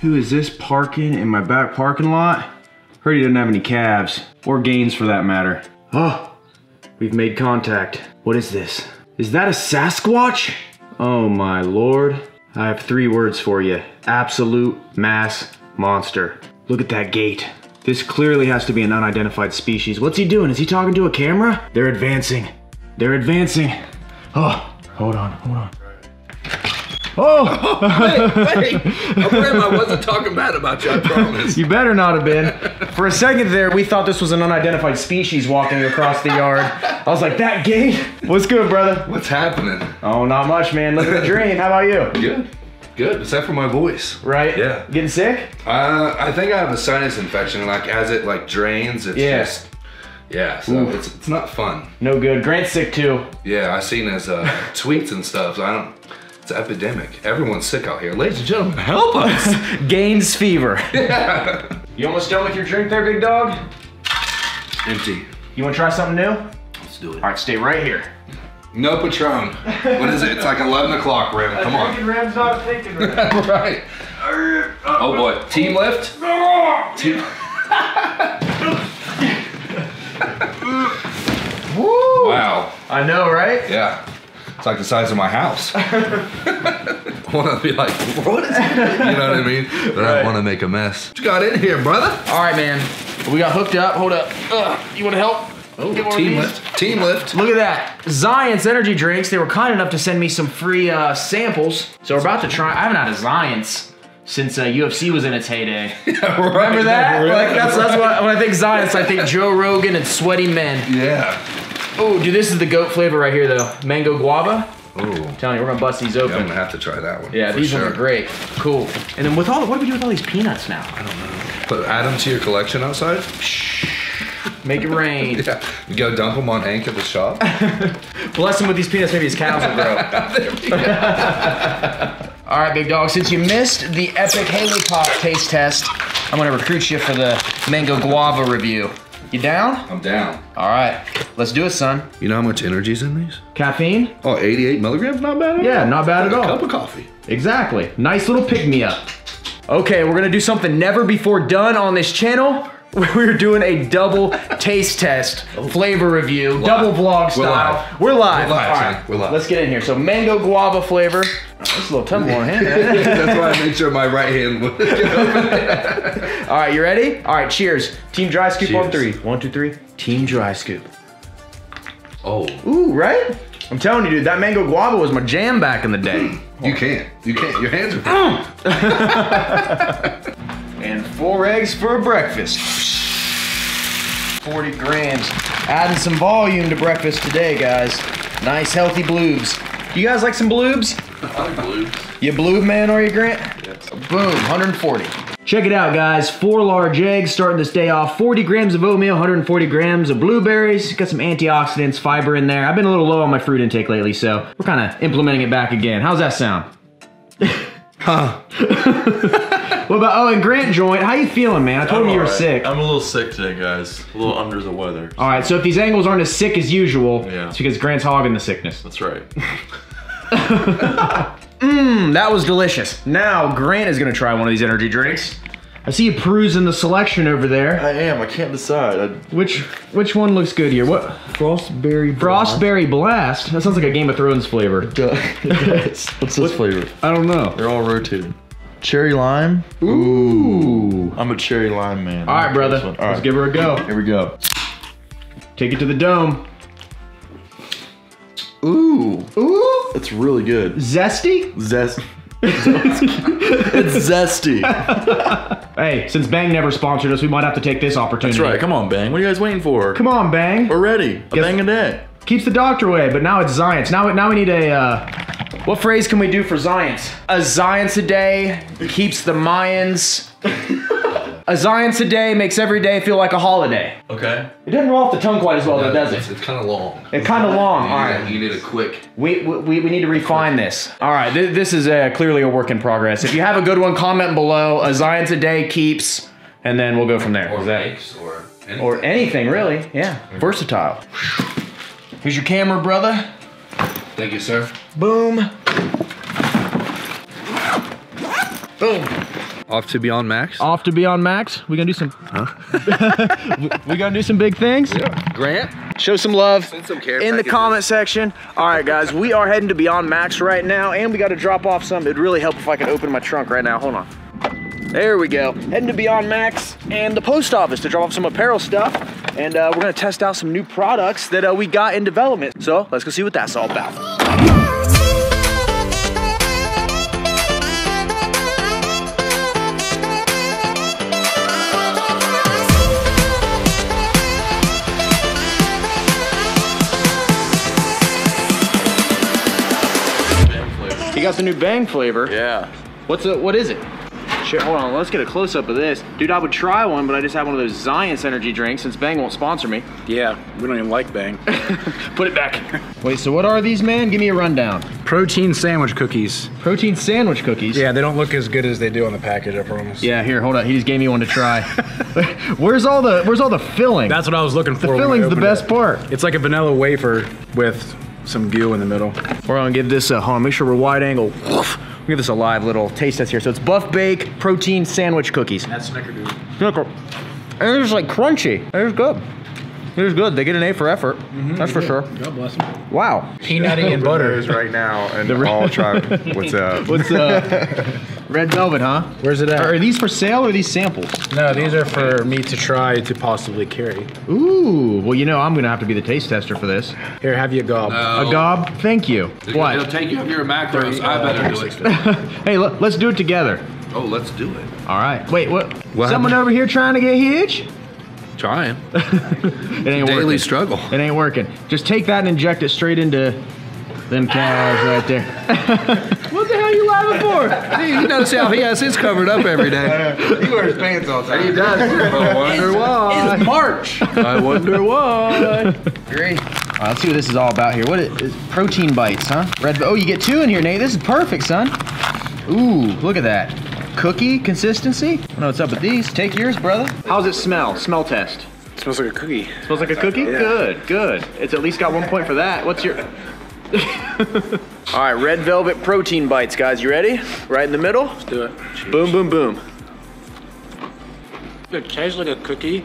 Who is this parking in my back parking lot? Heard he doesn't have any calves, or gains for that matter. Oh, we've made contact. What is this? Is that a Sasquatch? Oh my lord. I have three words for you. Absolute mass monster. Look at that gait. This clearly has to be an unidentified species. What's he doing? Is he talking to a camera? They're advancing. They're advancing. Oh, hold on, hold on. Oh! Hey, hey, Brim, I wasn't talking bad about you, I promise. You better not have been. For a second there, we thought this was an unidentified species walking across the yard. I was like, that gate? What's good, brother? What's happening? Oh, not much, man. Living the dream. How about you? Good. Good, except for my voice. Right? Yeah. Getting sick? Uh, I think I have a sinus infection. Like as it like drains, it's Yeah. just yeah. So it's it's not fun. No good. Grant's sick too. Yeah, I seen his uh, tweets and stuff. So I don't. It's an epidemic. Everyone's sick out here. Ladies and gentlemen, help us. Gaines fever. You almost done with your drink there, big dog? Empty. You want to try something new? All Let's do it. right, stay right here. No Patron. What is it? It's like 11 o'clock, Rim. Come on. Ram's not thinking. right. Oh boy. Team lift. Team. Woo! Wow. I know, right? Yeah. It's like the size of my house. I want to be like, what is it? You know what I mean? But I Right. want to make a mess. What you got in here, brother? All right, man. We got hooked up. Hold up. Ugh, you want to help? Get Team lift. Team lift. Look at that. Xyience Energy Drinks. They were kind enough to send me some free uh, samples. So we're about to try. I haven't had a Xyience since uh, UFC was in its heyday. Remember that? Like that's that's what when I think Xyience, I think Joe Rogan and sweaty men. Yeah. Oh, dude, this is the goat flavor right here though. Mango guava. Ooh. I'm telling you, we're gonna bust these Yeah, I'm gonna have to try that one. Yeah, for these sure. ones are great. Cool. And then with all, what do we do with all these peanuts now? I don't know. Put add them to your collection outside. Shh. Make it rain. Yeah. You go dump them on Ank at the shop. Bless him with these peanuts. Maybe his cows will grow. All right, big dog. Since you missed the epic Haley Pop taste test, I'm gonna recruit you for the mango guava review. You down? I'm down. All right, let's do it, son. You know how much energy's in these? Caffeine? Oh, 88 milligrams? Not bad at Yeah, all. not bad at Like a all. cup of coffee. Exactly. Nice little pick me up. Okay, we're gonna do something never before done on this channel. We're doing a double taste test, oh. flavor review, double vlog style. We're live. We're live. We're live, All. We're live. Let's get in here. So mango guava flavor. Oh, that's a little tumble on hand. That's why I made sure my right hand was. All right, you ready? All right, cheers. Team dry scoop on three. One, two, three. Team dry scoop. Oh. Ooh, right? I'm telling you, dude, that mango guava was my jam back in the day. You can't. You can't. Your hands are. Mm. and four eggs for breakfast. 40 grams. Adding some volume to breakfast today, guys. Nice, healthy bloobs. You guys like some bloobs? I like bloobs. You bloob man, are you, Grant? Yes. Boom, 140. Check it out, guys. Four large eggs starting this day off. 40 grams of oatmeal, 140 grams of blueberries. Got some antioxidants, fiber in there. I've been a little low on my fruit intake lately, so we're kind of implementing it back again. How's that sound? Huh. What about, oh, and Grant joint. How you feeling, man? I told him you were alright. sick. I'm a little sick today, guys. A little under the weather. All right, so if these angles aren't as sick as usual, Yeah. it's because Grant's hogging the sickness. That's right. Mm, that was delicious. Now Grant is gonna try one of these energy drinks. I see you perusing the selection over there. I am. I can't decide. I, Which which one looks good here? What frostberry. Frostberry Blast? That sounds like a Game of Thrones flavor. yes. What's this flavor? I don't know. They're all rotated. Cherry lime. Ooh. I'm a cherry lime man. All right, brother. All Let's right. give her a go. Here we go. Take it to the dome. Ooh, Ooh. It's really good. Zesty? Zest. it's zesty. Hey, since Bang never sponsored us, we might have to take this opportunity. That's right. Come on, Bang. What are you guys waiting for? Come on, Bang. We're ready. A bang a day. Keeps the doctor away, but now it's science. Now, now we need a. Uh, what phrase can we do for science? A science a day keeps the Mayans. a science a day makes every day feel like a holiday. Okay. It doesn't roll off the tongue quite as well, though, does It's, it? it's kind of long. It's kind of long. All right. All need, right. you need a quick. We, we, we need to refine this. All right, th- this is uh, clearly a work in progress. If you have a good one, comment below. A science a day keeps, and then we'll go from there. Or Is that- makes or anything. or anything, really. Yeah, versatile. Here's your camera, brother. Thank you, sir. Boom. Boom. Off to Beyond Max. Off to Beyond Max. We gonna do some. we, we gonna do some big things. Grant. Show some love Send some care in the packages. comment section. All right, guys, we are heading to Beyond Max right now, and we got to drop off some. It'd really help if I could open my trunk right now. Hold on. There we go. Heading to Beyond Max and the post office to drop off some apparel stuff, and uh, we're gonna test out some new products that uh, we got in development. So let's go see what that's all about. Got the new Bang flavor. Yeah. What's it? What is it? Shit, hold on. Let's get a close up of this, dude. I would try one, but I just have one of those Xyience energy drinks since Bang won't sponsor me. Yeah, we don't even like Bang. Put it back. Wait, so what are these, man? Give me a rundown. Protein sandwich cookies. Protein sandwich cookies. Yeah, they don't look as good as they do on the package, I promise. Yeah. Here, hold on. He just gave me one to try. where's all the Where's all the filling? That's what I was looking for. the filling's the best it. part. It's like a vanilla wafer with some goo in the middle. We're gonna give this a hold on. Make sure we're wide angle. We'll give this a live little taste test here. So it's Buff Bake protein sandwich cookies. That's snickerdoodle. Snicker. And it's like crunchy. It's good. It's good. They get an A for effort. That's for sure. God bless them. Wow. Peanutty and butter. right now, and all try. What's up? What's uh red velvet, huh? Where's it at? Are these for sale or are these samples? No, these are for me to try to possibly carry. Ooh, well you know I'm gonna have to be the taste tester for this. Here, have you a gob. A gob, thank you. What? It'll What? take you if you're a macros. I better do it. Hey, let, us do it together. Oh, let's do it. All right. Wait, what? What Someone happened? over here trying to get huge? Trying. It ain't Daily working. struggle. It ain't working. Just take that and inject it straight into them calves right there. what the hell you laughing for? Hey, you notice how he has his covered up every day. He wears pants all the time. He does. I wonder why. March. I wonder why. Great. All right, let's see what this is all about here. What is, is protein bites, huh? Red. Oh, you get two in here, Nate. This is perfect, son. Ooh, look at that. Cookie consistency. I don't know what's up with these. Take yours, brother. How's it smell? Smell test. It smells like a cookie. Smells like a cookie? Good, good. It's at least got one point for that. What's your. All right, red velvet protein bites, guys. You ready? Right in the middle. Let's do it. Boom, boom, boom. It tastes like a cookie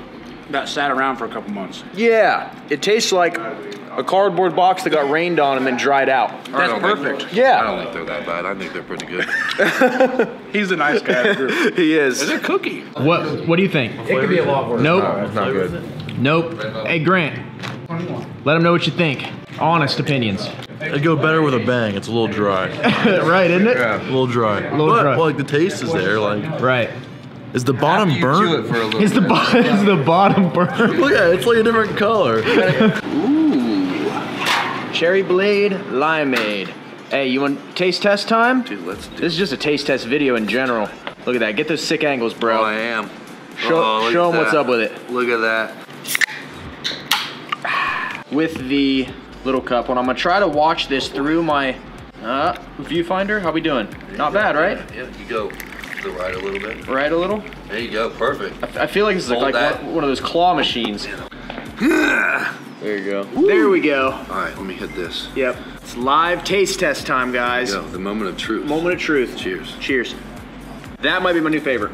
that sat around for a couple months. Yeah, it tastes like a cardboard box that got rained on and then dried out. That's perfect. Yeah. I don't think they're that bad. I think they're pretty good. He's a nice guy group. He is. It's a cookie. What What do you think? It could be a lot worse. Nope. That's not good. Nope. Hey, Grant. Let them know what you think. Honest opinions. It'd go better with a bang. It's a little dry. right, isn't it? Yeah. A little dry. little but, dry. well, like the taste is there. Like, Right. is the bottom You burnt? it for a Is the, bit. bo- is the bottom burnt? Look at it. It's like a different color. Ooh. Cherry Blade Limeade. Hey, you want taste test time? Dude, let's do This is just a taste test video in general. Look at that. Get those sick angles, Oh, bro. I am. Show, Oh, show at them what's up with it. Look at that. With the little cup one. I'm gonna try to watch this through my uh, viewfinder. How we doing? Not bad, right? Yeah, you go to the right a little bit. Right a little. There you go. Perfect. I feel like this is Hold like one, one of those claw machines. There you go. There we go. All right, let me hit this. Yep. It's live taste test time, guys. Go. The moment of truth. Moment of truth. Cheers. Cheers. That might be my new favorite.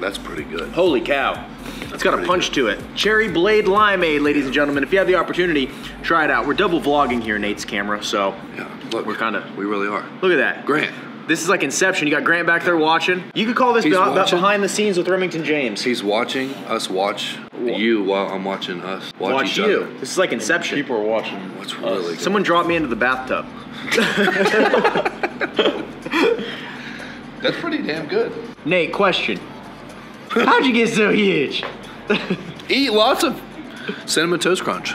That's pretty good. Holy cow. It's got a pretty punch to it. Cherry Blade Limeade, ladies and gentlemen. If you have the opportunity, try it out. We're double vlogging here, Nate's camera, so Yeah. Look, We're kinda- We really are. look at that. Grant. This is like Inception. You got Grant back there watching. You could call this be- be- watching. behind the scenes with Remington James. He's watching us watch you while I'm watching us watch, Watch each you. other. This is like Inception. People are watching. What's really good. Someone dropped me into the bathtub. That's pretty damn good. Nate, question. How'd you get so huge? Eat lots of cinnamon toast crunch.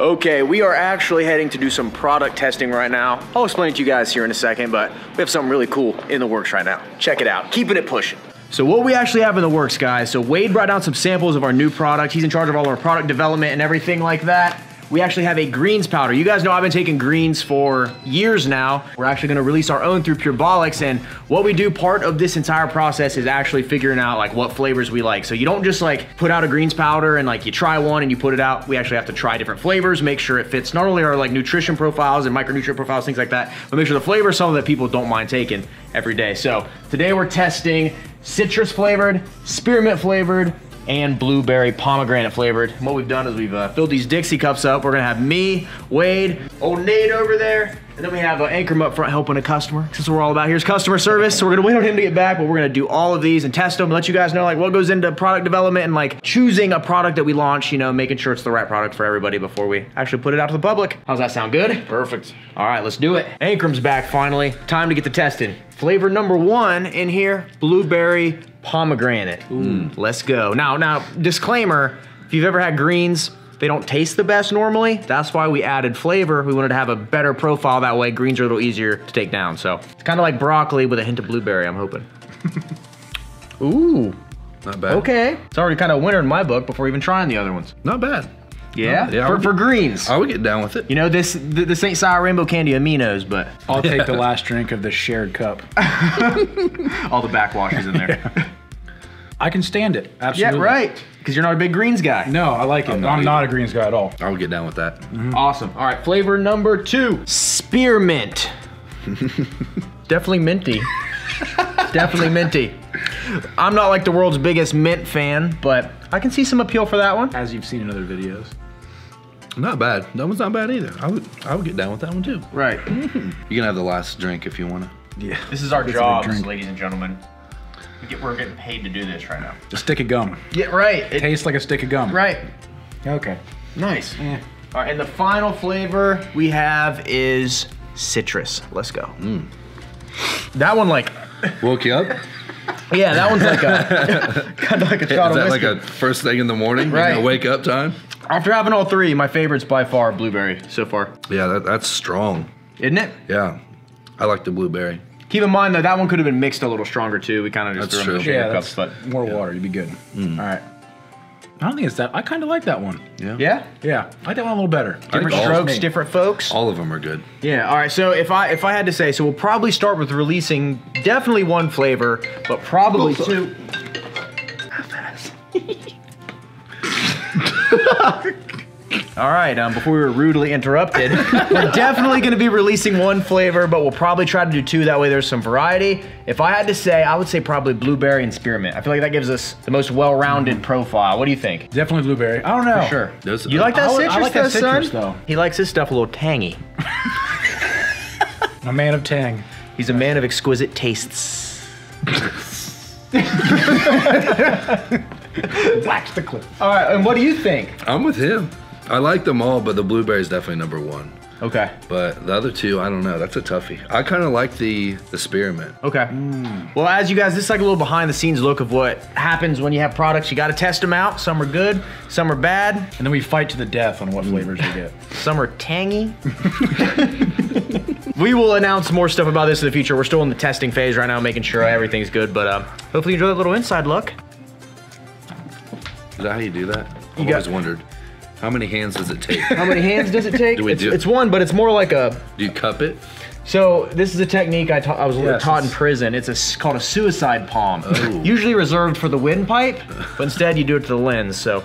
Okay, we are actually heading to do some product testing right now. I'll explain it to you guys here in a second, but we have something really cool in the works right now. Check it out. Keeping it pushing. So what we actually have in the works, guys. So Wade brought down some samples of our new product. He's in charge of all our product development and everything like that. We actually have a greens powder. You guys know I've been taking greens for years now. We're actually gonna release our own through Purbolics, and what we do, part of this entire process is actually figuring out like what flavors we like. So you don't just like put out a greens powder and like you try one and you put it out. We actually have to try different flavors, make sure it fits not only our like nutrition profiles and micronutrient profiles, things like that, but make sure the flavor is something that people don't mind taking every day. So today we're testing citrus flavored, spearmint flavored, and blueberry pomegranate flavored. And what we've done is we've uh, filled these Dixie cups up. We're gonna have me, Wade, old Nate over there, and then we have uh, Ankrum up front helping a customer. This is what we're all about here is customer service. So we're gonna wait on him to get back, but we're gonna do all of these and test them, and let you guys know like what goes into product development and like choosing a product that we launch, you know, making sure it's the right product for everybody before we actually put it out to the public. How's that sound good? Perfect. All right, let's do it. Ankrum's back finally. Time to get the testing. Flavor number one in here, blueberry pomegranate. Ooh, mm. let's go. Now, now, disclaimer, if you've ever had greens, they don't taste the best normally. That's why we added flavor. We wanted to have a better profile that way. Greens are a little easier to take down. So it's kind of like broccoli with a hint of blueberry, I'm hoping. Ooh, Not bad. okay. It's already kind of winter in my book before even trying the other ones. Not bad. Yeah, Yeah, for, would- for greens. I would get down with it. You know, this th- this ain't sour rainbow candy aminos, but I'll take the last drink of the shared cup. all the backwashes in there. I can stand it. Absolutely. yeah, Absolutely. right. Because you're not a big greens guy. No, I like it. I'm not not, a greens guy at all. I would get down with that. Mm-hmm. Awesome. All right, flavor number two spearmint. Definitely minty. Definitely minty. I'm not like the world's biggest mint fan, but I can see some appeal for that one. As you've seen in other videos. Not bad. That one's not bad either. I would I would get down with that one too. Right. You can have the last drink if you want to. Yeah. This is our good jobs, drink. ladies and gentlemen. We get, we're getting paid to do this right now. A stick of gum. Yeah, right. It- Tastes like a stick of gum. right. Okay. Nice. All right, and the final flavor we have is citrus. Let's go. Mm. That one, like, Woke you up? yeah, that one's like a kind of like a Is shot of that like whiskey. a first thing in the morning? You Right. know, wake up time? After having all three, my favorite's by far blueberry so far, Yeah, that, that's strong. isn't it? Yeah. I like the blueberry. Keep in mind though, that one could have been mixed a little stronger too. We kind of just That's threw them in the true. shaker Yeah, cups, but more water. You'd be good. Mm. All right. I don't think it's that. I kind of like that one. Yeah. yeah, Yeah, I like that one a little better. different strokes, different folks. All of them are good. Yeah. All right. So if I if I had to say, so we'll probably start with releasing definitely one flavor, but probably two. All right. Um, before we were rudely interrupted, we're definitely going to be releasing one flavor, but we'll probably try to do two. That way, there's some variety. If I had to say, I would say probably blueberry and spearmint. I feel like that gives us the most well-rounded profile. What do you think? Definitely blueberry. I don't know. Sure. Those- you like that I would- I citrus, like that though, citrus, son? though. He likes his stuff a little tangy. A man of tang. He's a man of exquisite tastes. Wax the clip. All right, and what do you think? I'm with him. I like them all, but the blueberry is definitely number one. Okay. But the other two, I don't know. That's a toughie. I kind of like the the spearmint. Okay. Well, as you guys, this is like a little behind the scenes look of what happens when you have products. You got to test them out. Some are good, some are bad, And then we fight to the death on what flavors we get. some are tangy. we will announce more stuff about this in the future. We're still in the testing phase right now, making sure everything's good. But um, hopefully, you enjoy that little inside look. Is that how you do that? I've got- always wondered. How many hands does it take? How many hands does it take? Do we it's, do- it's one, but it's more like a. do you cup it? So this is a technique I, ta- I was Yes, taught in it's- prison. It's a, s- called a suicide palm. Oh. Usually reserved for the windpipe, but instead you do it to the lens. So.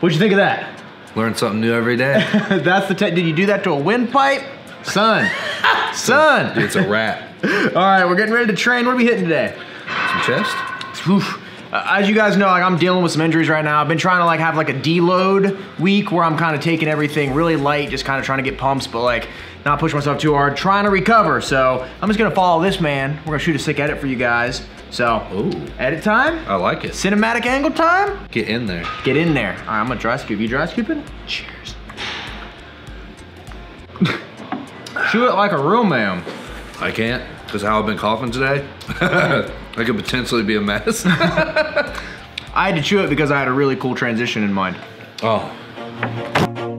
What'd you think of that? Learn something new every day. That's the tech. Did you do that to a windpipe? Son. Son. It's a rat. All right, we're getting ready to train. What are we hitting today? Chest. Oof. Uh, as you guys know, like I'm dealing with some injuries right now. I've been trying to like have like a deload week where I'm kind of taking everything really light, just kind of trying to get pumps, but like not push myself too hard, trying to recover. So I'm just gonna follow this man. We're gonna shoot a sick edit for you guys. So Ooh. edit time, I like it. cinematic angle time. Get in there. Get in there. All right, I'm gonna dry scoop. You dry scooping? Cheers. Shoot it like a real man. I can't because how I've been coughing today. I could potentially be a mess. I had to chew it because I had a really cool transition in mind. oh.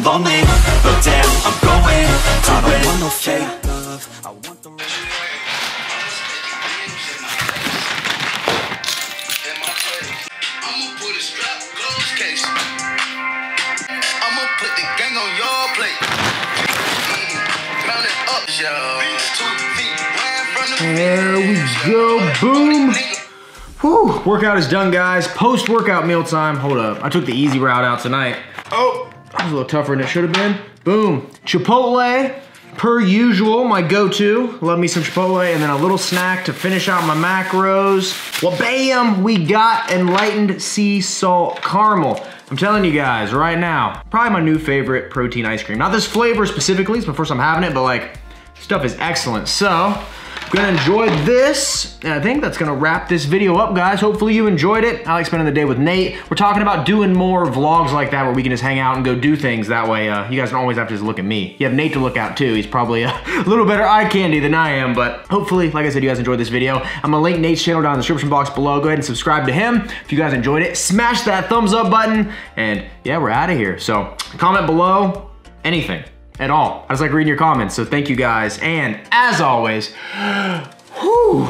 I'm lonely, but damn, I'm going to I don't want no fake love, I want the real I'ma put a strap close case. I'ma put the gang on your plate. Mm, Mount it up, yo. Two feet, ran from the There we go. Boom. Whew. Workout is done, guys. Post workout meal time. Hold up. I took the easy route out tonight. Oh, that was a little tougher than it should have been. Boom. Chipotle, per usual, my go to. Love me some Chipotle, and then a little snack to finish out my macros. Well, bam, we got enlightened sea salt caramel. I'm telling you guys right now, probably my new favorite protein ice cream. Not this flavor specifically, it's my first time I'm having it, but like, stuff is excellent. So, Gonna enjoy this, and I think that's gonna wrap this video up, guys. Hopefully you enjoyed it. I like spending the day with Nate. We're talking about doing more vlogs like that where we can just hang out and go do things. That way, uh, you guys don't always have to just look at me. You have Nate to look at too. He's probably a little better eye candy than I am, but hopefully, like I said, you guys enjoyed this video. I'm gonna link Nate's channel down in the description box below. Go ahead and subscribe to him. If you guys enjoyed it, smash that thumbs up button, and yeah, we're out of here. So comment below, anything at all. I just like reading your comments, so thank you guys. And as always, whew,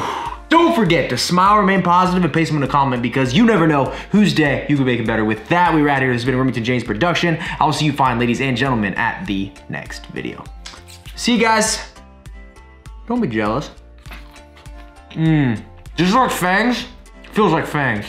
don't forget to smile, remain positive, and paste them in a comment because you never know whose day you can make it better. With that, we are out here. This has been Remington James production. I will see you fine, ladies and gentlemen, at the next video. See you guys. Don't be jealous. Mmm. Just like fangs? Feels like fangs.